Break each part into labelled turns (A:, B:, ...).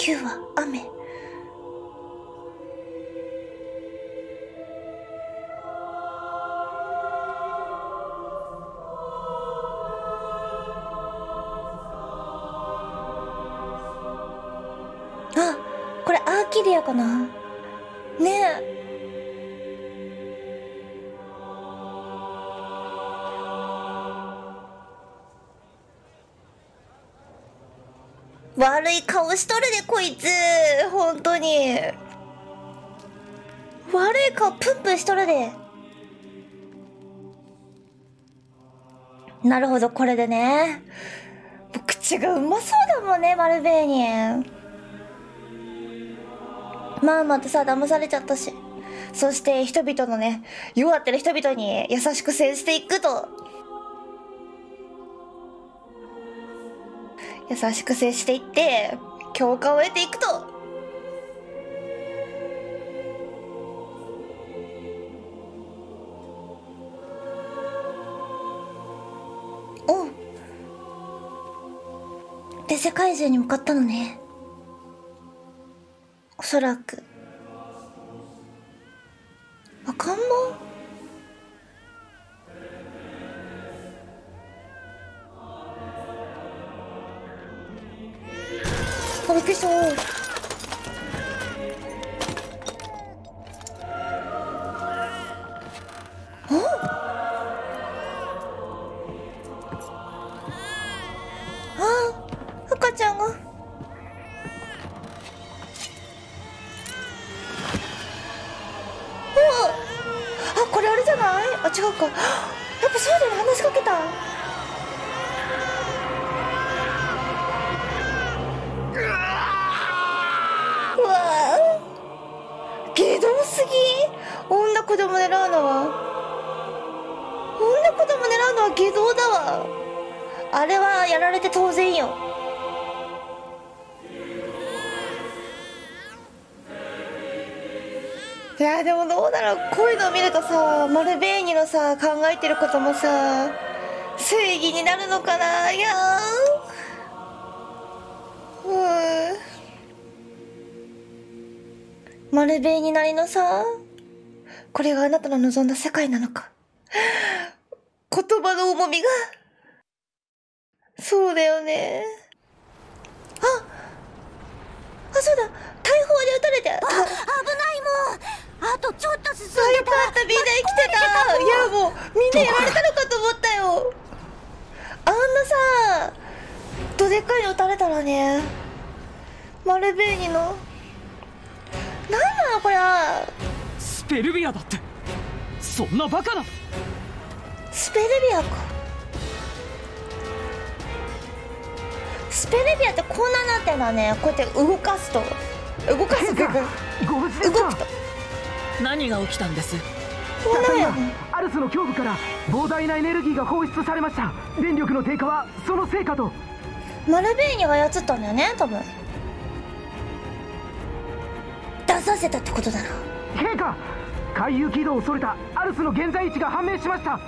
A: 9は雨。あこれアーキディアかな？ねえ。悪いしとるでこいつ本当に。悪い顔プンプンしとるで。なるほどこれでね。口がうまそうだもんねマルベーニまあまたさ騙されちゃったし。そして人々のね弱ってる人々に優しく接していくと。優しく接していって。共感を得ていくと。おで世界中に向かったのね。おそらく。赤ん坊？さマルベーニのさ考えてることもさ正義になるのかな？いやー。うんマルベーニなりのさこれがあなたの望んだ世界なのか。言葉の重みが。そうだよね。ああそうだ。大砲で撃たれて。あ
B: 危ない。とちょっと進ん
A: あよ
B: で
A: かったみんな生きてた。いやもうみんなやられたのかと思ったよ。あんなさどでかいの撃たれたらねマルベーニの。なんなのこれ
C: スペルビアだって。そんなバカな。
A: スペルビアか。スペルビアってこんななってんだね。こうやって動かすと。動かすと動くと
C: 何が起きたんです？
D: アルスの胸部から膨大なエネルギーが放出されました。電力の低下はその成果と。
A: マルベーニが操ったんだよね多分。出させたってことだろ。
D: 陛下回遊軌道を恐れた。アルスの現在位置が判明しました。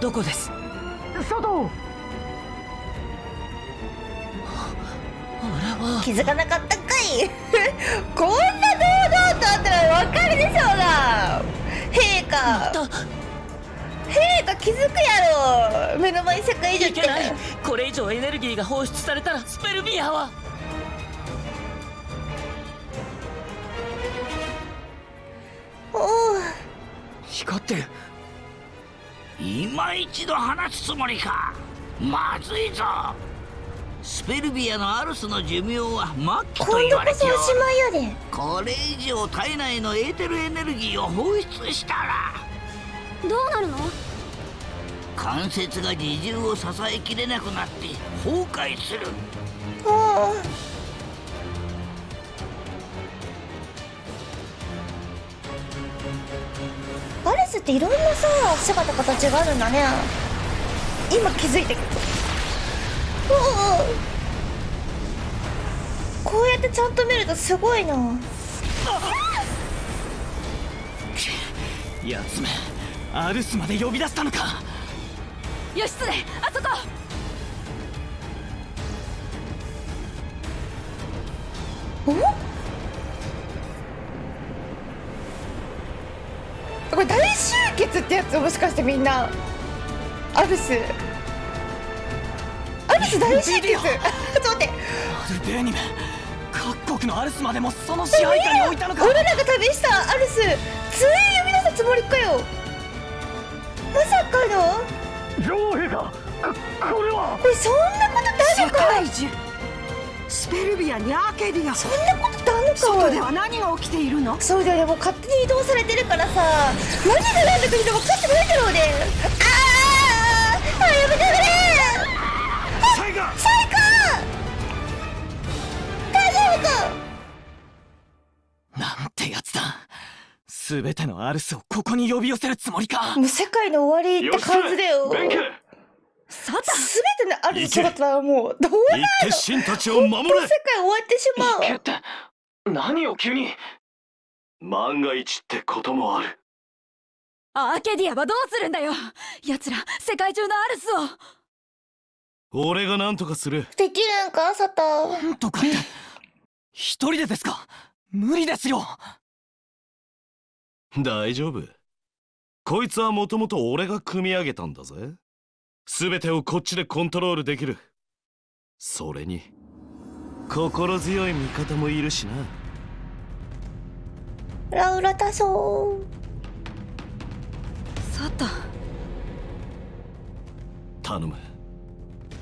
C: どこです？
D: 外を！
C: あれは。
A: 気づかなかったかい。こんな堂々とあったら分かるでしょうが。陛下。
C: だ
A: 陛下気づくやろ。目の前に世界中って。
C: いけない。これ以上エネルギーが放出されたらスペルビアは。
A: おお
C: 光ってる。
E: 今一度話すつもりか。まずいぞスペルビアのアルスの寿命は末期と
A: 今
E: 言われておる。
A: しまいやで。
E: これ以上体内のエーテルエネルギーを放出したら。
B: どうなるの？
E: 関節が自重を支えきれなくなって崩壊する。
A: おおアレスっていろんなさ姿形があるんだね。今気づいたけどおおこうやってちゃんと見るとすごいな。
C: やつめアルスまで呼び出したのか。
B: 義経あそこ。
A: これ大集結ってやつもしかしてみんな。アルスアルス大集結ちょっと待って。
C: アルベーニメ各国のアルスまでもその支配下に置いたのか。
A: 俺らが旅したアルス。ついに呼び出すつもりかよ。まさかの。
D: 女王陛下ここれは。
A: これそんなことってあるのか
F: 中。スペルビアにアーケディア
A: そんなことってあるのか
F: 外では何が起きているの？
A: そうだよねもう勝手に移動されてるからさ。何が何だか分かってないだろうね。あー！あやめてくれ
C: 全てのアルスをここに呼び寄せるつもりか。
A: もう世界の終わりって感じだよ。
B: サタ
A: すべて。のアルスだったらもうどうなる
G: 行って神たちを守
A: 世界
G: れ
A: 終わってしまう。
D: けって。何を急に？万が一ってこともある。
B: アーケディアはどうするんだよ？奴ら世界中のアルスを。
G: 俺が何とかする。
A: できるんかサタ
C: なんとかって。一人でですか？無理ですよ
G: 大丈夫。こいつはもともと俺が組み上げたんだぜ。全てをこっちでコントロールできる。それに心強い味方もいるしな。
A: ラウラタソ
B: サタ
G: 頼む。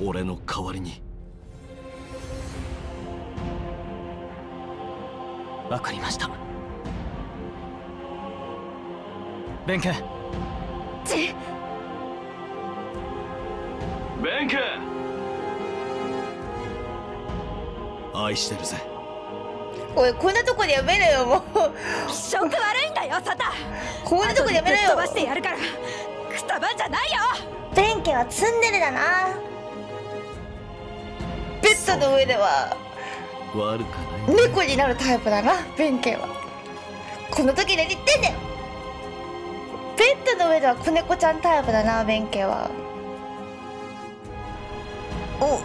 G: 俺の代わりに。
C: わかりました弁慶
B: ち。
D: 弁慶
G: 愛してるぜ。
A: おいこんなとこでやめろよもう。
B: 気色悪いんだよサタ。
A: こんなとこでやめろよ。
B: 飛ばしてやるから。くたばんじゃないよ。
A: 弁慶はツンデレだな。ベッドの上では。
G: 悪かない。
A: 猫になるタイプだな弁慶は。この時何言ってんだよベッドの上では子猫ちゃんタイプだな弁慶は。お。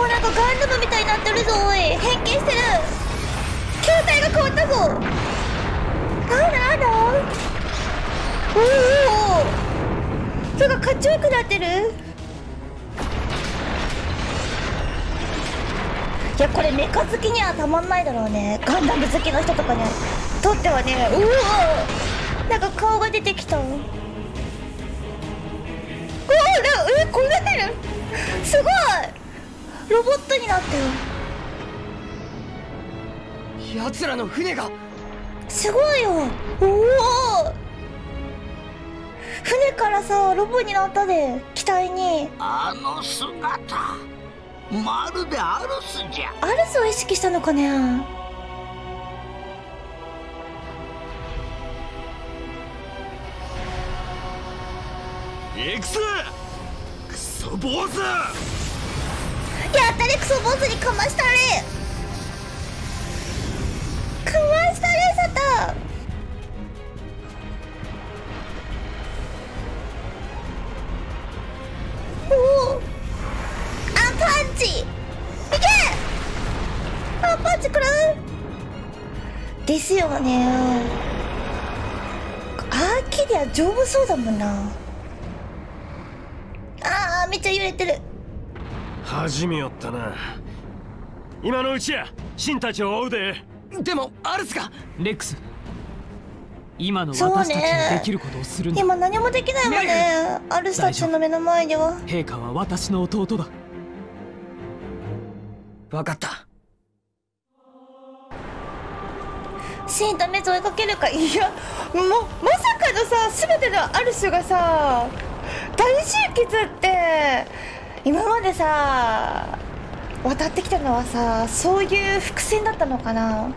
A: おなんかガンダムみたいになってるぞおい。変形してる。球体が変わったぞ。なんだなんだおおおそれがかっちょよくなってるいやこれメカ好きにはたまんないだろうね。ガンダム好きの人とかにとってはねうおなんか顔が出てきたうおなえこうなってる？すごい。ロボットになってる。
C: 奴らの船が。
A: すごいよ。おお船からさロボになったで。機体に。
E: あの姿まるでアルスじゃ。
A: アルスを意識したのかね？
G: 行くぜクソ坊主！
A: やったねクソ坊主にかましたれかましたれですよね。アーキディア丈夫そうだもんな。あーめっちゃ揺れてる。
D: 始めよったな。今のうちや。神たちを追うで。
C: でもアルスがレックス。今の私たちにできることをするんだ。
A: 今何もできないもんね。アルスたちの目の前では。
C: 陛下は私の弟だ。分かった
A: 死んだ目追いかけるか。いやもまさかのさ全てのある種がさ大集結って今までさ渡ってきたのはさそういう伏線だったのかな。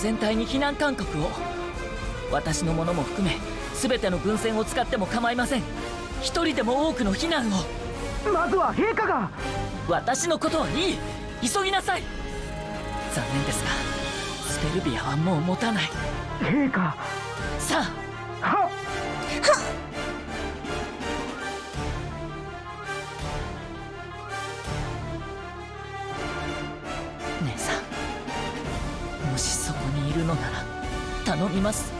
C: 全体に避難勧告を。私のものも含め全ての軍船を使っても構いません。一人でも多くの避難を。
D: まずは陛下が。
C: 私のことはいい。急ぎなさい。残念ですがスペルビアはもう持たない。
D: 陛下。
C: さあ頼みます。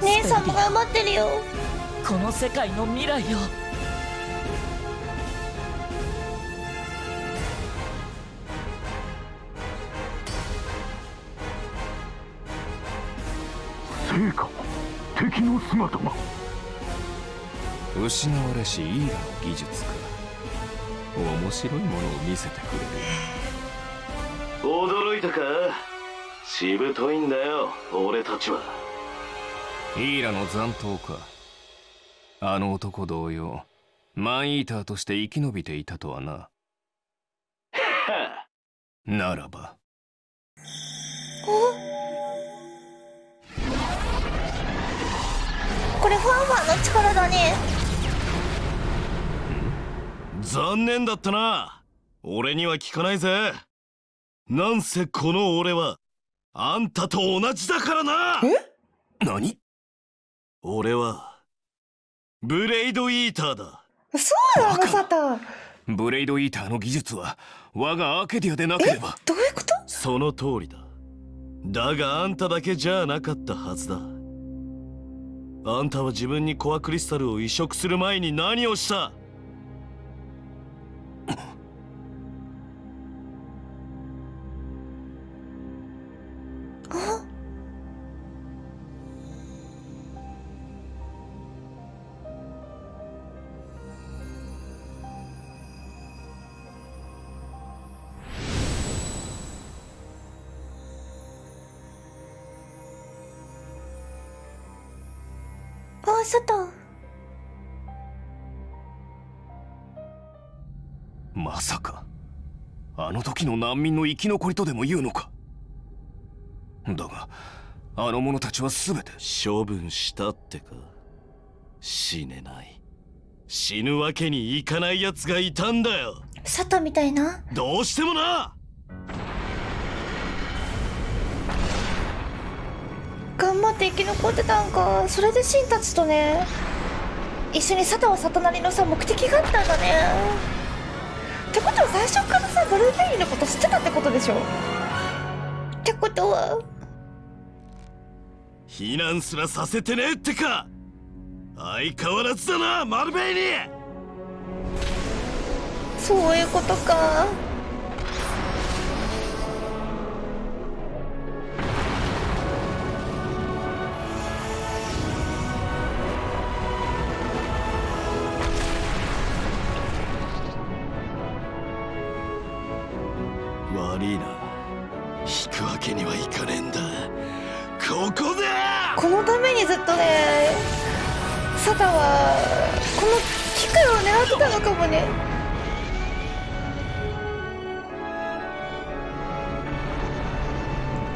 A: 姉さんも頑張ってるよ。
C: この世界の未来を。
D: 陛下敵の姿が
H: 失われしイーラの技術か。面白いものを見せてくれる。
G: 驚いたか？しぶといんだよ俺たちは。
H: イーラの残党か。あの男同様マンイーターとして生き延びていたとはな。ならば。
A: これファンファンの力だね。
G: 残念だったな。俺には聞かないぜ。なんせこの俺はあんたと同じだからな。
H: 何？
G: 俺はブレイドイーターだ。
A: そうなのサタン
H: ブレイドイーターの技術は我がアーケディアでなければ。
A: どういうこと？
G: その通りだ。だがあんただけじゃなかったはずだ。あんたは自分にコアクリスタルを移植する前に何をした？
H: の難民の生き残りとでも言うのか？だがあの者たちは全て
G: 処分したってか。死ねない。死ぬわけにいかない奴がいたんだよ。
A: サタンみたいな？
G: どうしてもな！
A: 頑張って生き残ってたんか。それでシンたちとね。一緒にサタンはサタなりのさ目的があったんだねってことは最初からさブルーベリーのこと知ってたってことでしょ？ってことは。
G: 避難すらさせてねえってか。相変わらずだなマルベイに。
A: そういうことか。機会を狙ってたのかもね。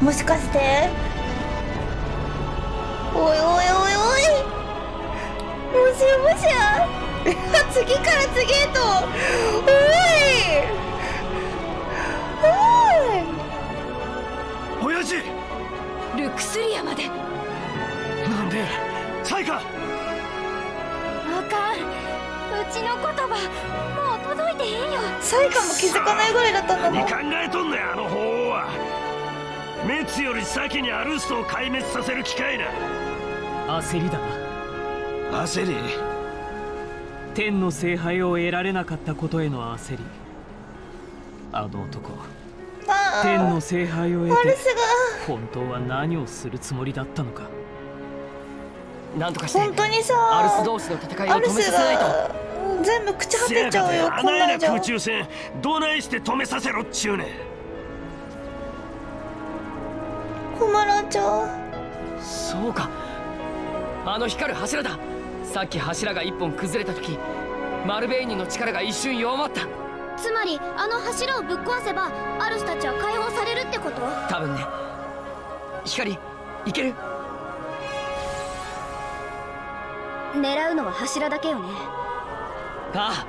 A: もしかして。おいおいおいおい。もしやもしや。次から次へと。おい。おい。
G: 親父
B: ルクスリアまで。
G: なんでチャイカ
B: ちの言葉もう届いてへんよ。
A: サイカも気づかないぐらいだったんだもん。
G: 考えとんねんあの法王は滅より先にアルストを壊滅させる機会な。
C: 焦りだな。
G: 焦り？
I: 天の聖杯を得られなかったことへの焦り。あの男。天の聖杯を
A: ア
I: 得て本当は何をするつもりだったのか。
C: なんとかして。
A: 本当にさ
C: アルス同士の戦いを止め
A: アルス
C: させないと。
A: が全部朽ち果てちゃうよこんなんじゃ
H: 空中戦どないして止めさせろっちゅうねん。
A: 困らんちゃう
C: そうか。あの光る柱だ。さっき柱が一本崩れた時マルベーニの力が一瞬弱まった。
J: つまりあの柱をぶっ壊せばアルスたちは解放されるってこと？
C: 多分ね。光いける？
J: 狙うのは柱だけよね
C: あ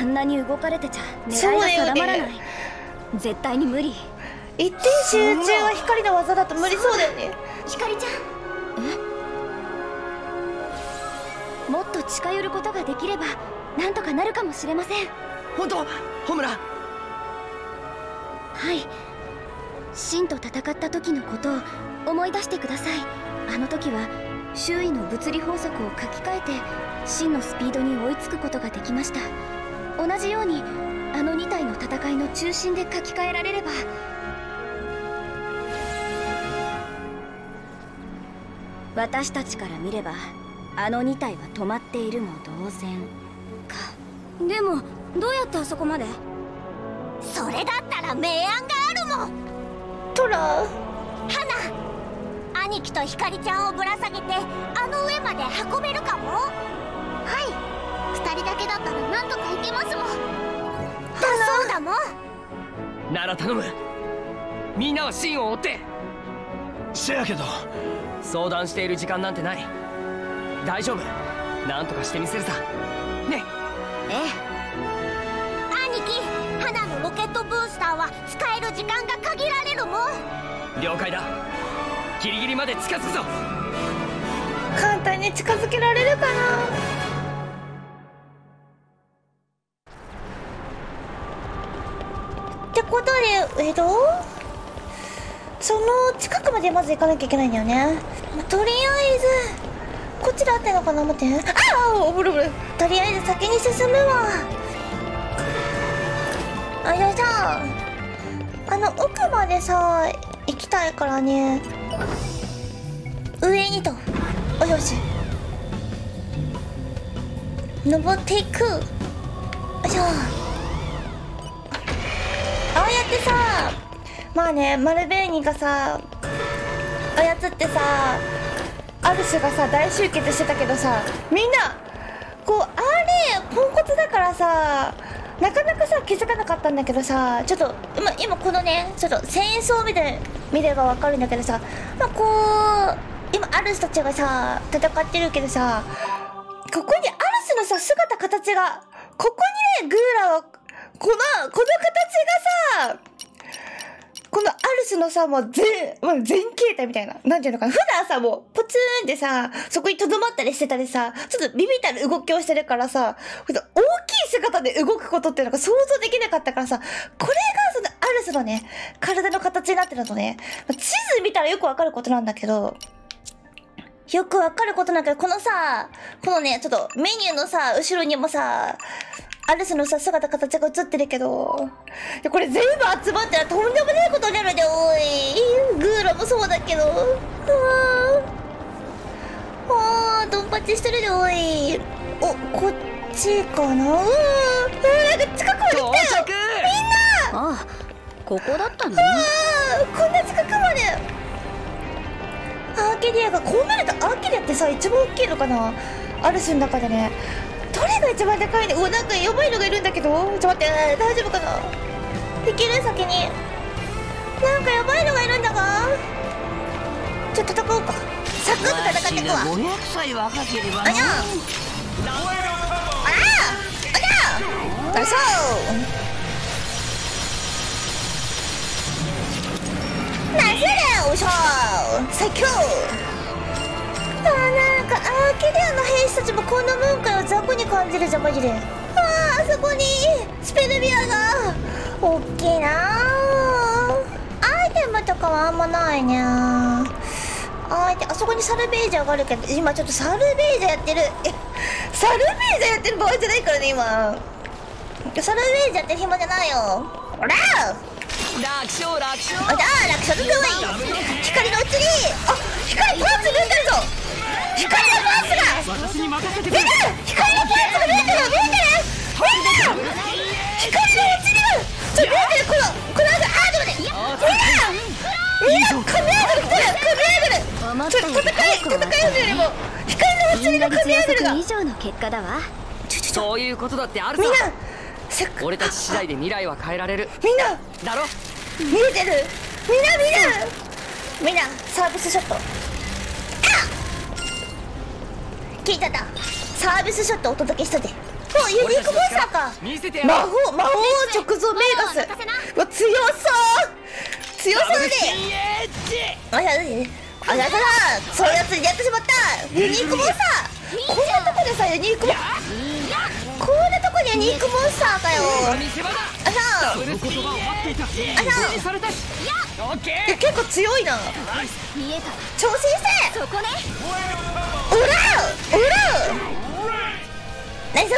J: あんなに動かれてちゃ
A: そう
J: 狙い
A: だよね
J: が定まらない、絶対に無理。
A: 一点集中は光の技だと無理そうだよね。
J: 光ちゃん。え？もっと近寄ることができればなんとかなるかもしれません。
C: 本当ホムラ。
J: はい。シンと戦った時のことを思い出してください。あの時は周囲の物理法則を書き換えて真のスピードに追いつくことができました。同じようにあの2体の戦いの中心で書き換えられれば。私たちから見ればあの2体は止まっているも同然か。でもどうやってあそこまで？それだったら明暗があるもん。
A: トラ
J: 花兄貴とひかりちゃんをぶら下げてあの上まで運べるかもはい。二人だけだったらなんとか行けますもん。だそうだもん。
C: なら頼む。みんなは真を追って。
H: せやけど。
C: 相談している時間なんてない。大丈夫。なんとかしてみせるさ。ね。
J: ええ。兄貴花のロケットブースターは使える時間が限られるもん。
C: 了解だ。ギリギリまで近づくぞ。
A: 簡単に近づけられるかなってことでえっとその近くまでまず行かなきゃいけないんだよね、まあとりあえずこっちで合ってんのかな待って。ああおぶるぶるとりあえず先に進むわ。あじゃあさあの奥までさ行きたいからね。上にとおよし。登っていく。よいしょってさまあねマルベーニがさ操ってさアルスがさ大集結してたけどさみんなこうあれポンコツだからさなかなかさ気づかなかったんだけどさちょっと今今このねちょっと戦争を見て見ればわかるんだけどさまあこう今アルスたちがさ戦ってるけどさここにアルスのさ姿形がここにねグーラはこのこの形がさこのアルスのさ、もう全、もう全形態みたいな。なんていうのかな。普段さ、もう、ポツンってさ、そこに留まったりしてたりさ、ちょっとビビったる動きをしてるからさ、大きい姿で動くことっていうのが想像できなかったからさ、これがそのアルスのね、体の形になってるのね、地図見たらよくわかることなんだけど、よくわかることなんだけど、このさ、このね、ちょっとメニューのさ、後ろにもさ、アルスのさ、姿形が映ってるけど、いやこれ全部集まったらとんでもないことになるで、おい。グーラもそうだけど。あー。あー、ドンパチしてるで、おい。お、こっちかな。うー。ん。うーなんか近くまで来たよ。みんな。
J: ああここだったの？ね
A: こんな近くまで。アーケディアがこうなるとアーケディアってさ一番大きいのかな？アルスの中でねどれが一番でかいのうわなんかやばいのがいるんだけど。ちょっと待って大丈夫かな？いける？先に。なんかやばいのがいるんだが。ちょっと戦おうか。サクッと戦っていくわ
E: わしが500歳若ければ
A: あにゃん。あら！あらよいしょナイスだよいしょ最強あーなんかアーケディアの兵士たちもこんなもんかよ。雑魚に感じるじゃんマジであーあそこに。スペルビアが。おっきいな。ーアイテムとかはあんまないね。ああーいてあそこにサルベージャーがあるけど今ちょっとサルベージャーやってる。えサルベージャーやってる場合じゃないからね今。サルベージャーやってる暇じゃないよ。ほら。
C: 楽勝楽勝。
A: あ楽勝だぞい光のうちにあ光パーツ見えてるぞ。光のパーツが。
I: 私に任せてく
A: 見
I: れ
A: てる。光のパーツが。見えてる。見えて。るみんな光のうちにはちょ見えて。るこのこの後あーでもねみんなみんな神アイドル来て。る神アイドルちょ戦い戦いよりも光のうちにの神アイドルが
J: 以上の結果だわ
C: そういうことだって。あるさ
A: みんな
C: 俺たち次第で未来は変えられる
A: みんな
C: だろ
A: 見えて。るみんな見るみんなサービスショット。あ聞いたったサービスショットお届けしとて。おユニークモンスターか。魔法魔法直造メガス。うわ強そう。強そうであやだね。あやだなそういうやつにやってしまった。ユニークモンスター。こんなとこでさユニークモンこんなとこにユニークモンスターかよあさ
I: その言葉を待っていた
A: あ
I: された
C: オッケ
A: え結構強いな。
J: 見えた
A: 挑戦して。
J: そこね
A: オラオラナイス。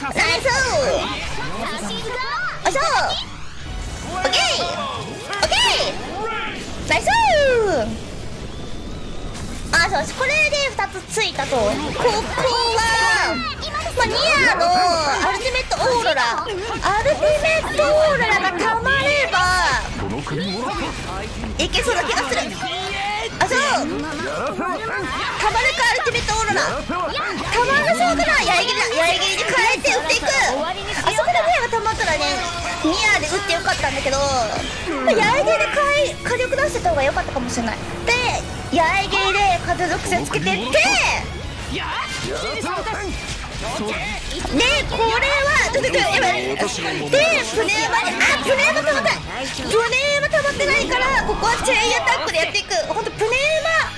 A: ナイス。あそう。オッケー。オッケー。ナイス。あそうこれで2つついたと。ここは、まあ、ニアのアルティメットオーロラ。アルティメットオーロラがたまればいけそうな気がする。あそう。たまるかアルティメットオーロラ。たまらそうかな。やりぎりやりぎりに変えて打っていく。あそこでニアがたまったらねニアで打ってよかったんだけどまあやりぎりで火力出してた方が良かったかもしれない。でやりぎりで風属性つけてって。でこれはちょっとちょっでプネーマにあプネーマ溜まったプネーマ溜まってないからここはチェイアタックでやっていく。ほんとプネーマ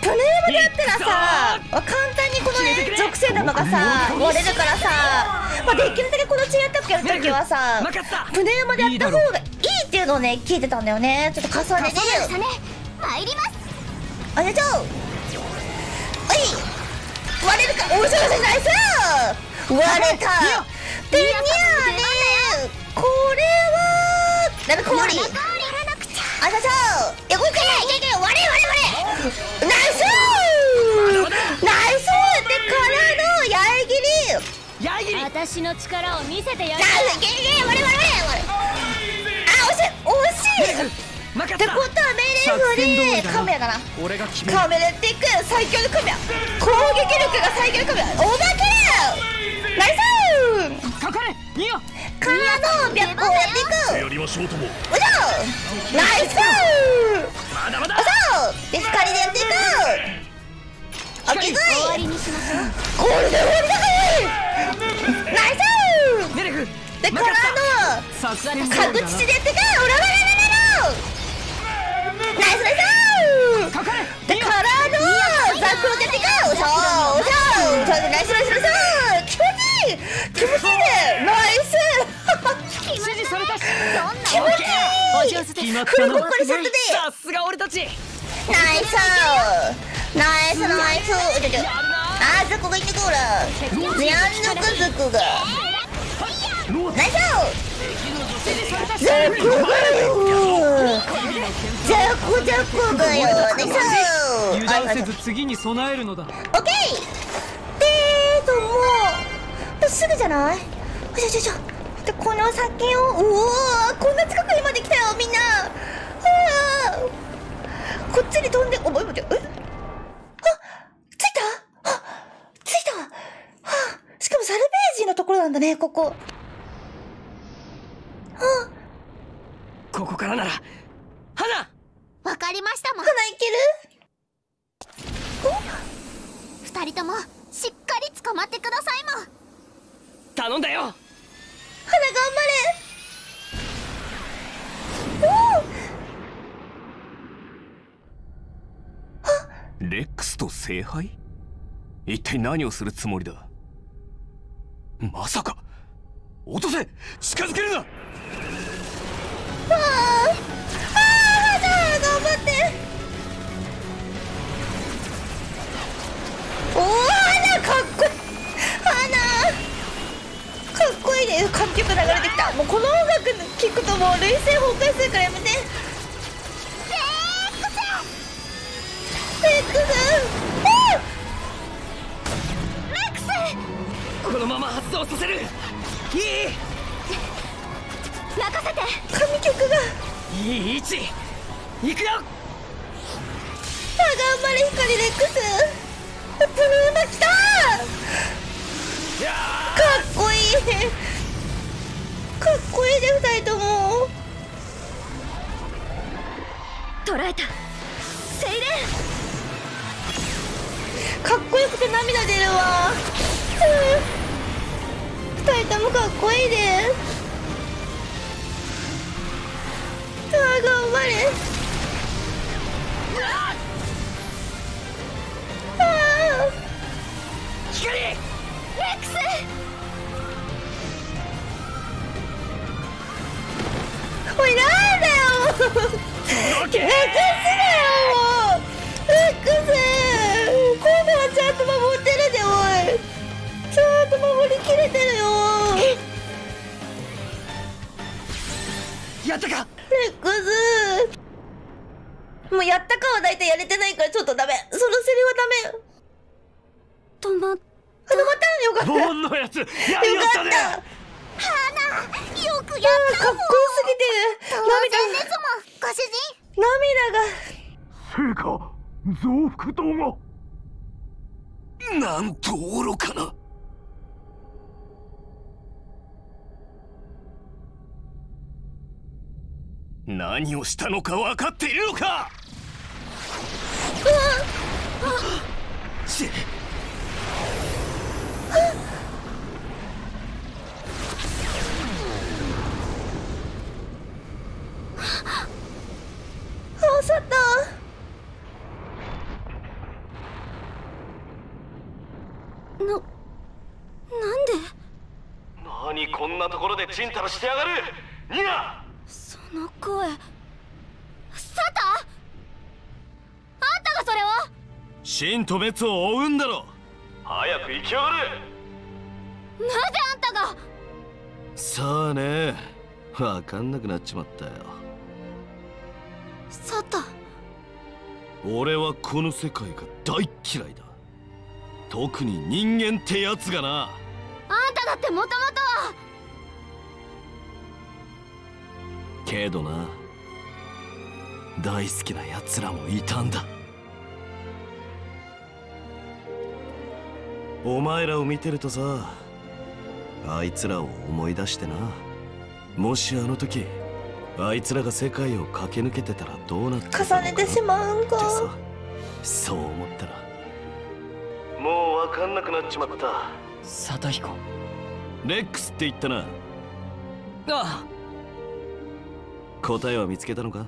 A: プネーマでやったらさ簡単にこのね属性玉がさ割れるからさ、まあ、できるだけこのチェイアタックやるときはさプネーマでやった方がいいっていうのをね聞いてたんだよね。ちょっと重ねて。
J: 参ります
A: ありがとう。おい。割れるか。おいしいナイス割れた。でニャーねこれはあそうそう。いや動けないいけいけ割れ割れ割れ。ナイス。ナイス。でからの八重切り。
C: やいぎり。
J: 私の力を見せてやる。
A: ナイスいけいけ割れ割れ割れ。あ惜しい。惜しい。
C: 任
A: ってことは命令風でカメラだな。
I: 俺が決める
A: カメラっていく最強のカメラ。攻撃力が最強のカメラ。お化けナイス。
I: かかれニア
A: からの白光やっていく。
G: やりましょうとも
A: うそナイス。
C: まだまだ。
A: うそで光でやっていく。オッケーグ
J: 終わ
A: イ
J: りにしましょう。
A: これで終わりだかいナイス。
C: メレフ。
A: でからの
I: 作戦通
A: 角でやっていく。オラ
I: まったな
A: ボッコリセットで
C: さすが俺たち。
A: ナイス。ナイスナイス。ちょちょあーザコがいってくる。ニャンヌクズクがナイスザコがよザコザコがよナイス
I: 油断せず次に備えるの。だ
A: オッケーでーともうすぐじゃないよいしょよいしょでこの。先をうおーこんな近くにまで来たよみんなこっちに飛んでお待って待ってえ？あ着いた？あ着いた？はあしかもサルベージのところなんだねここ。あ。
C: ここからなら花！
J: わかりましたもん
A: 花いける？
J: 二人ともしっかり捕まってくださいもん
C: 頼んだよ
H: レックスと聖杯？一体何をするつもりだ？まさか！落とせ！近づけるな！
A: あああ頑張って！おお花かっこいい！花かっこいいです。観客流れてきた。もうこの音楽聴くともう累戦崩壊するからやめて。
K: このまま発動させる。いい
L: 任せて
A: 神曲が
K: いい位置行くよ
A: あ頑張れ光レックス。ブルーナ来た。かっこいい。かっこいいで二人とも。
L: 捉えた。セイレン
A: かっこよくて涙出るわ。うん二人ともかっこいいで。すあー頑張れ。ああ
K: 光
L: レックス。
A: おいな。
K: や
A: れてないからちょっとダメ。そのセリはダメ。
L: 止まっ
A: あ止まった？よかった。
M: ボーンのやつ？やり
A: よ
M: よった。ね
A: かった
L: よくや
A: あーかっこよすぎて。る涙が。
L: もご主人
A: 涙が。
N: 成果増幅動画
H: なんと愚かな。何をしたのか分かっているのか？し
A: あさった
L: ななんで
H: 何こんなところでチンタラしてやがるニナ
L: その声サタあんたがそれを？
G: 真と滅を追うんだろ。
H: 早く行きやがれ。
L: なぜあんたが？
G: さあね。わかんなくなっちまったよ。
L: サタ
G: 俺はこの世界が大嫌いだ。特に人間ってやつがな。
L: あんただってもともとは。
G: けどな。大好きな奴らもいたんだお前らを見てるとさあいつらを思い出してな。もしあの時あいつらが世界を駆け抜けてたらどうなってたのか
A: 重ねてしまうんか。
G: そう思ったらもう分かんなくなっちまった。
K: サタヒコ。
G: レックスって言ったな。
K: あ。
G: 答えは見つけたのか？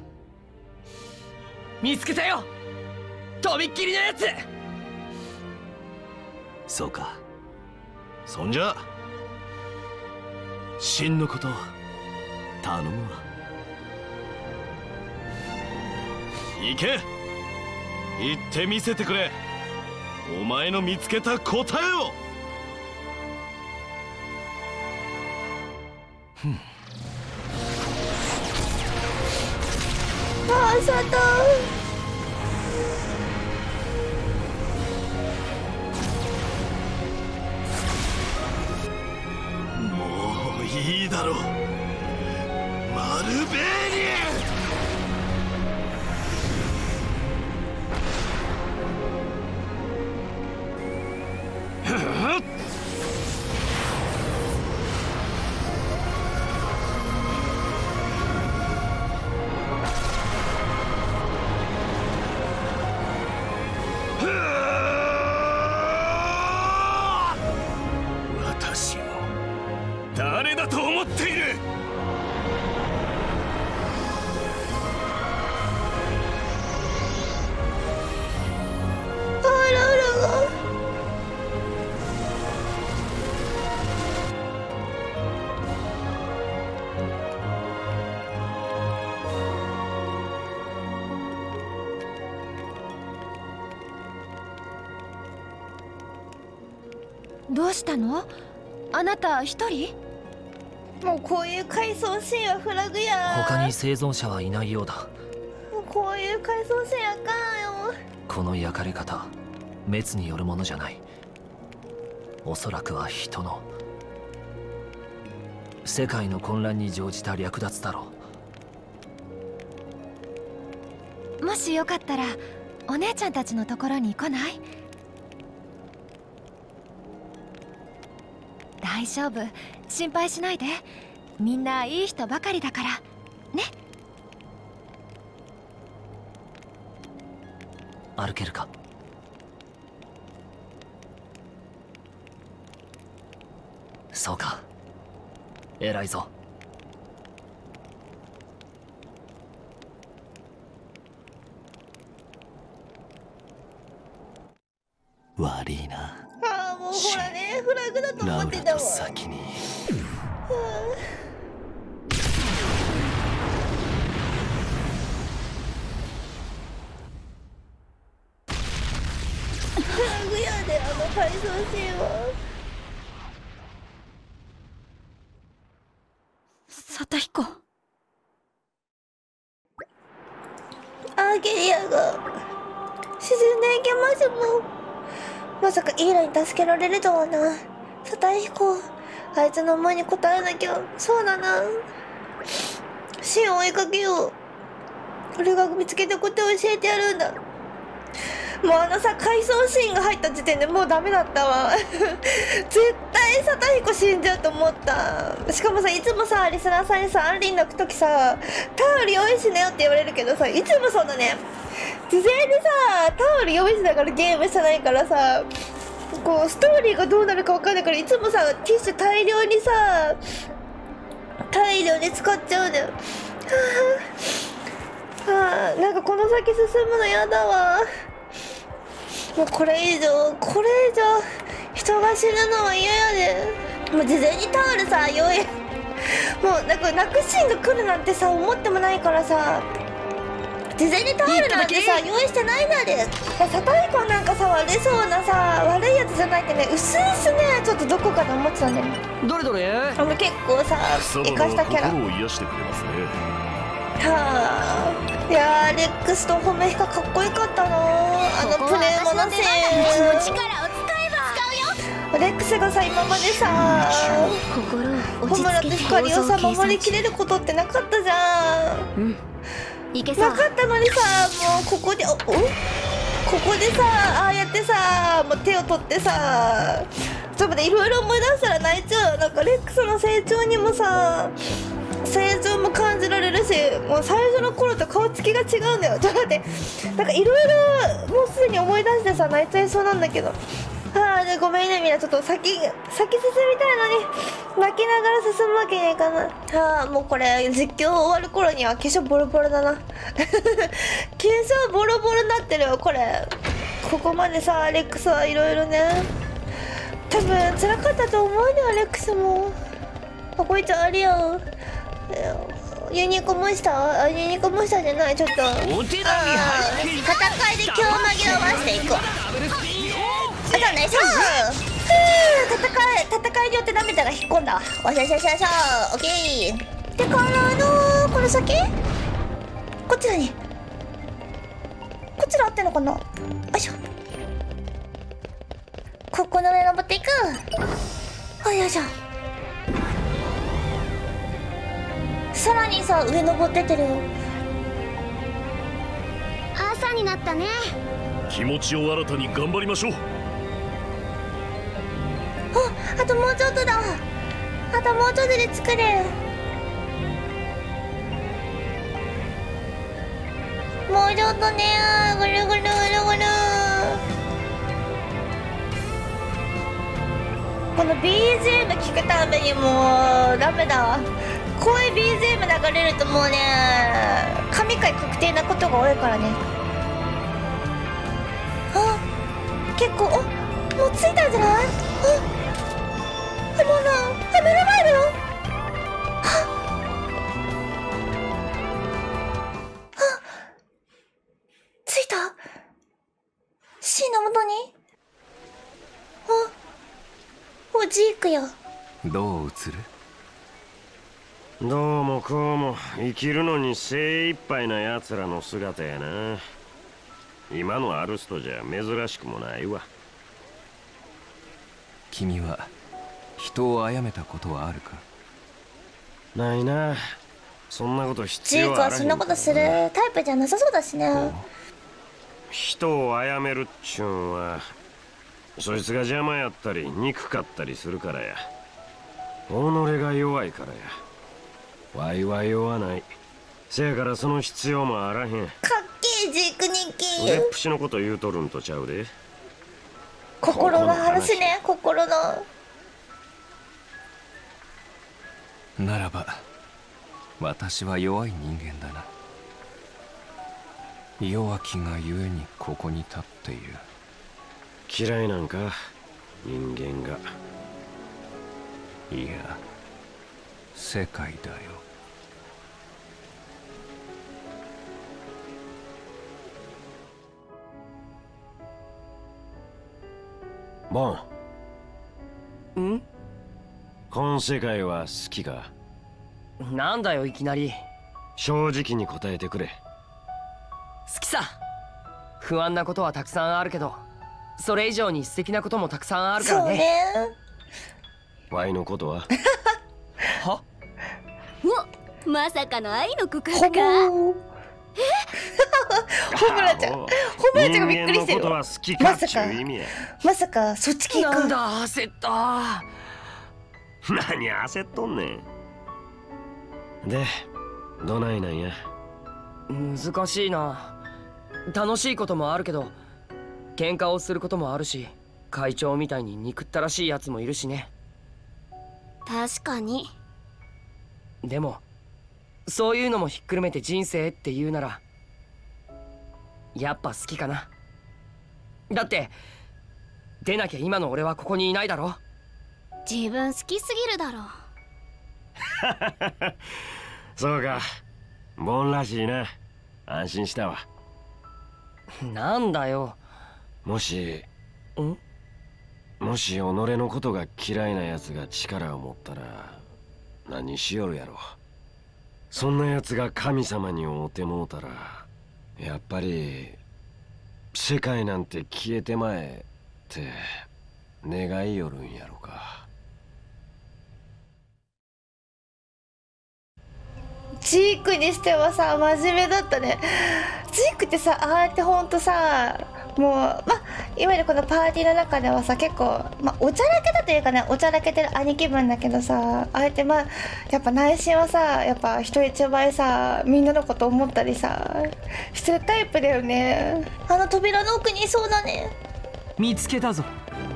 K: 見つけたよ。とびっきりのやつ
G: そうか。そんじゃ。真のこと頼むわ。行け。行ってみせてくれ。お前の見つけた答えを。
A: あーさっ
G: いいだろう。マルベーニ
O: エたの？あなた一人？
A: もうこういう回想シーンはフラグや。
H: 他に生存者はいないようだ。
A: もうこういう回想シーンあかんよ。
H: この焼かれ方滅によるものじゃない。おそらくは人の。世界の混乱に乗じた略奪だろ
O: もしよかったらお姉ちゃんたちのところに来ない？大丈夫。心配しないで。みんないい人ばかりだから。ね？
H: 歩けるか？そうか。偉いぞ。先に。
A: フラグやであの回想シーンは
O: 里彦
A: アーケリアが。沈んでいきますもん。まさかイーラに助けられるとはな。サタヒコ。あいつの思いに応えなきゃそうだな。シンを追いかけよう。俺が見つけたことを教えてやるんだ。もうあのさ回想シーンが入った時点でもうダメだったわ。絶対サタヒコ死んじゃうと思った。しかもさいつもさリスナーさんにさアンリン泣く時さタオル用意しなよって言われるけどさいつもそうだね事前にさタオル用意しながらゲームしてないからさこうストーリーがどうなるか分かんないからいつもさティッシュ大量にさ大量に使っちゃうのよ。はあ、はあ、なんかこの先進むのやだわ。もうこれ以上これ以上人が死ぬのは嫌やで。もう事前にタオルさ用意。もうなんか泣くシーンが来るなんてさ思ってもないからさ。事前にタオルなんてさ用意してないなで。サタイコなんかさ悪そうなさ悪いやつじゃないってねうすうすね。ちょっとどこかで思ってたんだよ。ね
H: どれどれ？
A: あの結構さ生かしたキャラ。
G: 心を癒してくれますね。
A: はあいやーレックスとホメヒカかっこよかったなあのプレーモのシーン
J: 力を使えば
A: レックスがさ今までさホムラと光をさ守りきれることってなかったじゃん。
J: うんいけそう
A: なかったのにさもうここでおお？ここでさああやってさもう手を取ってさちょっと待っていろいろ思い出したら泣いちゃう。なんかレックスの成長にもさ成長も感じられるしもう最初の頃と顔つきが違うんだよ。ちょっと待って。なんかいろいろもうすでに思い出してさ泣いちゃいそうなんだけど。あでごめんねみん。なちょっと先先進みたいのに。泣きながら進むわけにはいかない。はあもうこれ実況終わる頃には化粧ボロボロだな。化粧ボロボロになってるよ。これ。ここまでさアレックスはいろいろね。多分辛かったと思うよアレックスも。あこいつあれよユニコモンスター？あユニコモンスターじゃないちょっと。
E: お手並み拝見
A: 戦いで気を紛らわしていくわあとねさあ戦い戦いによって涙が引っ込んだわおしゃしゃしゃしゃオッケーでからのこの先こっちだねこっちら合ってんのかなよいしょここの上登っていくあよいしょさらにさ上登ってってるよ
J: 朝になったね
G: 気持ちを新たに頑張りましょう
A: あともうちょっとだ。あともうちょっとで作れるもうちょっとね。ぐるぐるぐるぐる。この BGM 聞くためにもうダメだ。わこういう BGM 流れるともうね神回確定なことが多いからね。あ結構あもう着いたんじゃない？ああもうなあ目の前だよ。はあ着いた？C の元に？あおジークや。
H: どう映る？
P: どうもこうも。生きるのに精一杯な奴らの姿やな。今のアルストじゃ珍しくもないわ。
H: 君は人を殺めたことはあるか？
P: ないな。そんなこと必
A: ジークは
P: 要あらへん
A: そんなことするタイプじゃなさそうだしね。
P: 人を殺めるっちゅうんはそいつが邪魔やったり憎かったりするからや。己が弱いからや。ワイは弱ない。せやからその必要もあらへん。
A: かっけえジーク日記
P: 腕っぷしのこと言うとるんとちゃうで。
A: 心の話ね心の
H: ならば私は弱い人間だな。弱きがゆえにここに立っている。
P: 嫌いなんか人間が。
H: いや世界だよ。
P: ボン。
K: ん？
P: この世界は好きか？
K: なんだよいきなり。
P: 正直に答えてくれ。
K: 好きさ。不安なことはたくさんあるけどそれ以上に素敵なこともたくさんあるからね。
P: ワイのことは？
K: は？
B: おまさかの愛の告
A: ほ
B: 白か
A: ぼホムラちゃん。ホムラちゃんがびっくりしてる。
P: 人間のことは好きか
A: まさかそっち系か。
K: なんだ焦った
P: 何焦っとんねん。でどないなんや？
K: 難しいな。楽しいこともあるけど喧嘩をすることもあるし会長みたいに憎ったらしいやつもいるしね。
B: 確かに。
K: でもそういうのもひっくるめて人生って言うならやっぱ好きかな。だって出なきゃ今の俺はここにいないだろ
B: 自分好きすぎるだろ。
P: そうか。ボンらしいな。安心したわ。
K: なんだよ。
P: もし
K: ん？
P: もし己のことが嫌いな奴が力を持ったら何しよるやろ。そんな奴が神様に会うてもうたらやっぱり世界なんて消えてまえって願いよるんやろか
A: ジークにしてはさ真面目だったね。ジークってさああやってほんとさもうまあいわゆるこのパーティーの中ではさ結構、まあ、おちゃらけだというかねおちゃらけてる兄貴分だけどさああやってまあやっぱ内心はさやっぱ人一倍さみんなのこと思ったりさしてるタイプだよね。あの扉の奥にいそうだね。
I: 見つけたぞ。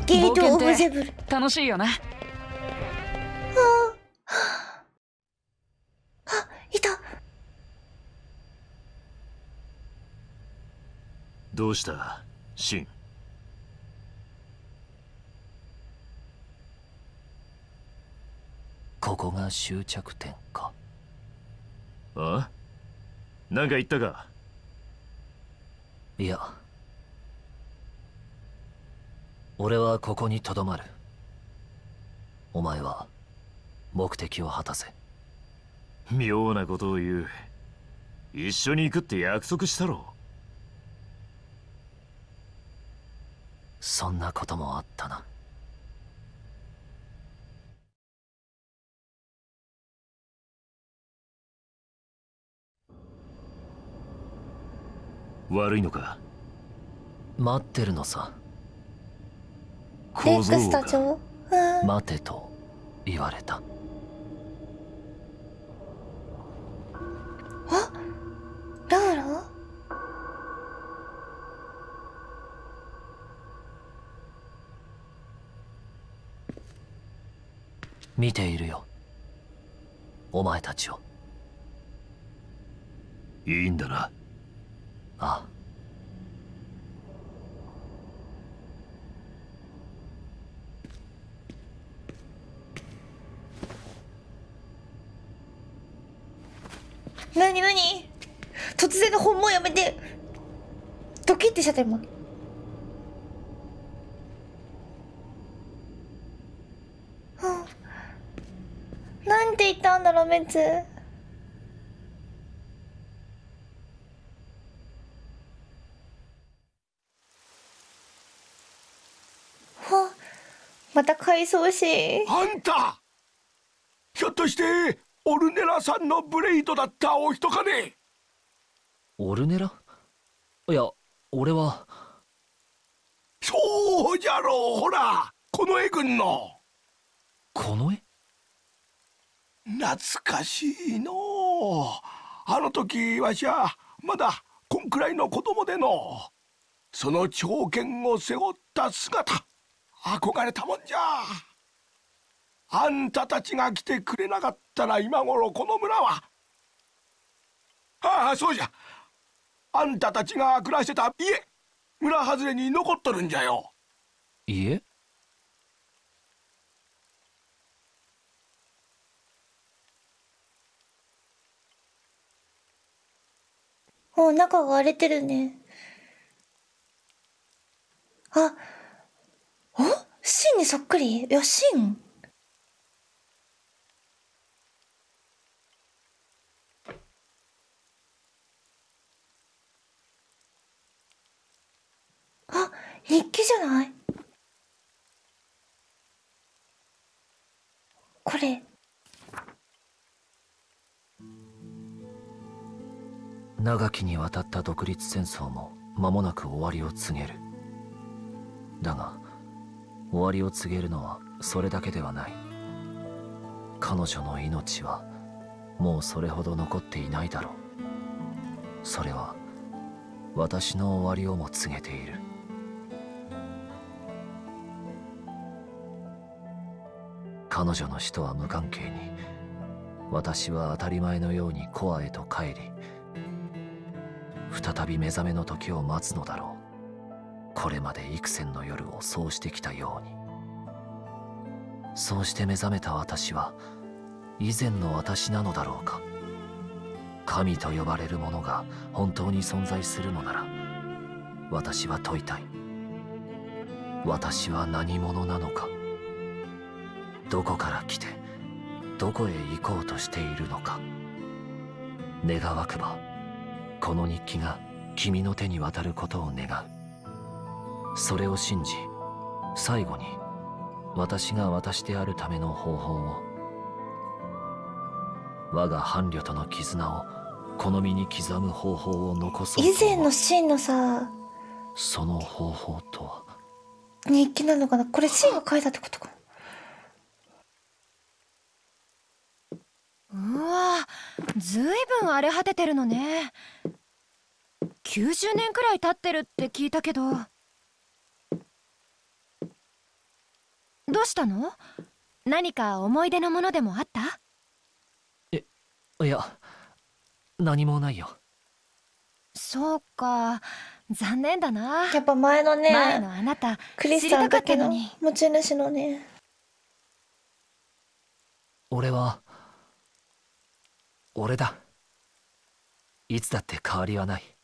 A: ゲートオブゼブル
B: 楽しいよな
A: いた
Q: どうした？シン。
C: ここが終着点か。
Q: あ？なんか言ったか？
C: いや。俺はここにとどまる。お前は目的を果たせ。
Q: 妙なことを言う。一緒に行くって約束したろ
C: そんなこともあったな。
Q: 悪いのか？
C: 待ってるのさ。
A: レックス隊長うん。
C: 待てと言われた。
A: ラーラ
C: 見ているよ。お前たちを。
Q: いいんだな。
C: ああ。
A: 何何突然の本もやめて。ドキッてしちゃった今うんなんて言ったんだろうメツ。はまた回想し。
N: あんたひょっとしてオルネラさんのブレイドだったお人かね？
C: オルネラ？いや俺は。
N: そうじゃろうほらこの絵軍の。
C: この絵？
N: 懐かしいの。あの時わしはまだこんくらいの子供での。その長剣を背負った姿。憧れたもんじゃ。あんたたちが来てくれなかったら今頃この村は。ああそうじゃ。あんたたちが暮らしてた家村外れに残っとるんじゃよ。
C: 家？
A: もう中が荒れてるね。あお？シンにそっくり？いやシン。あ日記じゃない？これ。
C: 長きにわたった独立戦争も間もなく終わりを告げる。だが終わりを告げるのはそれだけではない。彼女の命はもうそれほど残っていないだろう。それは私の終わりをも告げている。彼女の死とは無関係に私は当たり前のようにコアへと帰り再び目覚めの時を待つのだろう。これまで幾千の夜をそうしてきたように。そうして目覚めた私は以前の私なのだろうか。神と呼ばれるものが本当に存在するのなら私は問いたい。私は何者なのか。どこから来てどこへ行こうとしているのか。願わくばこの日記が君の手に渡ることを願う。それを信じ最後に私が私であるための方法を。我が伴侶との絆をこの身に刻む方法を残そう
A: 以前のシンのさ
C: その方法とは。
A: 日記なのかな？これシンが書いたってことか
O: うわずいぶん荒れ果ててるのね90年くらい経ってるって聞いたけど。どうしたの？何か思い出のものでもあった？
C: いや何もないよ。
O: そうか。残念だな。
A: やっぱ前のね
O: 前のあなた
A: クリスタンだけの持ち主のね。
C: 俺は俺だ。いつだって変わりはない